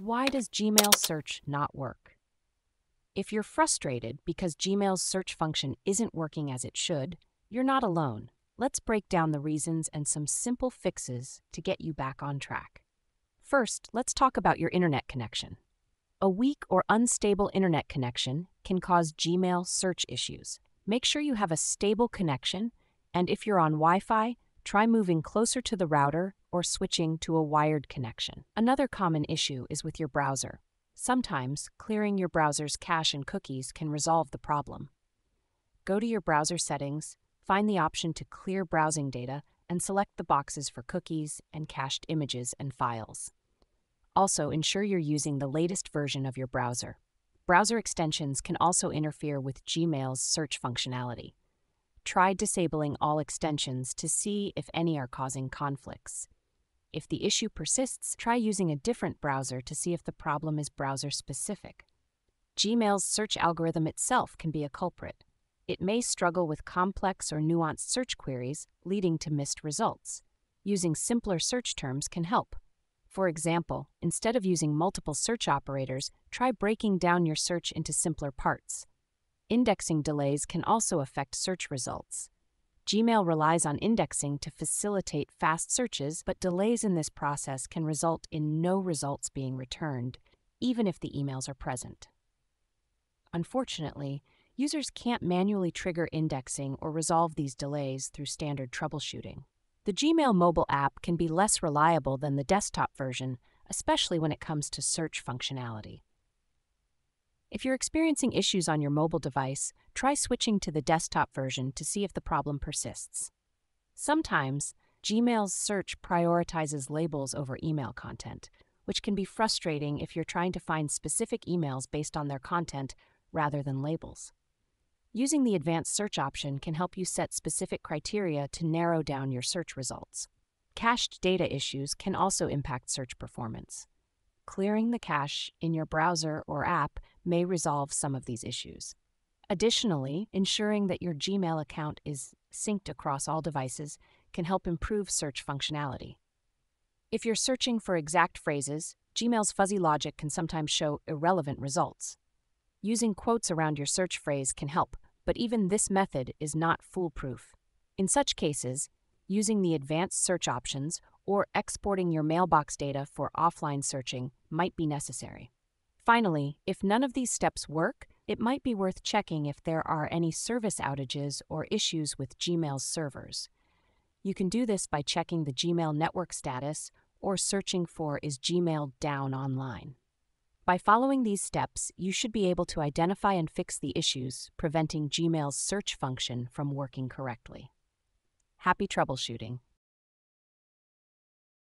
Why does Gmail search not work? If you're frustrated because Gmail's search function isn't working as it should, you're not alone. Let's break down the reasons and some simple fixes to get you back on track. First, let's talk about your internet connection. A weak or unstable internet connection can cause Gmail search issues. Make sure you have a stable connection, and if you're on Wi Fi, try moving closer to the router or switching to a wired connection. Another common issue is with your browser. Sometimes, clearing your browser's cache and cookies can resolve the problem. Go to your browser settings, find the option to clear browsing data, and select the boxes for cookies and cached images and files. Also, ensure you're using the latest version of your browser. Browser extensions can also interfere with Gmail's search functionality. Try disabling all extensions to see if any are causing conflicts. If the issue persists, try using a different browser to see if the problem is browser specific. Gmail's search algorithm itself can be a culprit. It may struggle with complex or nuanced search queries, leading to missed results. Using simpler search terms can help. For example, instead of using multiple search operators, try breaking down your search into simpler parts. Indexing delays can also affect search results. Gmail relies on indexing to facilitate fast searches, but delays in this process can result in no results being returned, even if the emails are present. Unfortunately, users can't manually trigger indexing or resolve these delays through standard troubleshooting. The Gmail mobile app can be less reliable than the desktop version, especially when it comes to search functionality. If you're experiencing issues on your mobile device, try switching to the desktop version to see if the problem persists. Sometimes, Gmail's search prioritizes labels over email content, which can be frustrating if you're trying to find specific emails based on their content rather than labels. Using the advanced search option can help you set specific criteria to narrow down your search results. Cached data issues can also impact search performance. Clearing the cache in your browser or app may resolve some of these issues. Additionally, ensuring that your Gmail account is synced across all devices can help improve search functionality. If you're searching for exact phrases, Gmail's fuzzy logic can sometimes show irrelevant results. Using quotes around your search phrase can help, but even this method is not foolproof. In such cases, using the advanced search options or exporting your mailbox data for offline searching might be necessary. Finally, if none of these steps work, it might be worth checking if there are any service outages or issues with Gmail's servers. You can do this by checking the Gmail network status or searching for Is Gmail down online? By following these steps, you should be able to identify and fix the issues, preventing Gmail's search function from working correctly. Happy troubleshooting!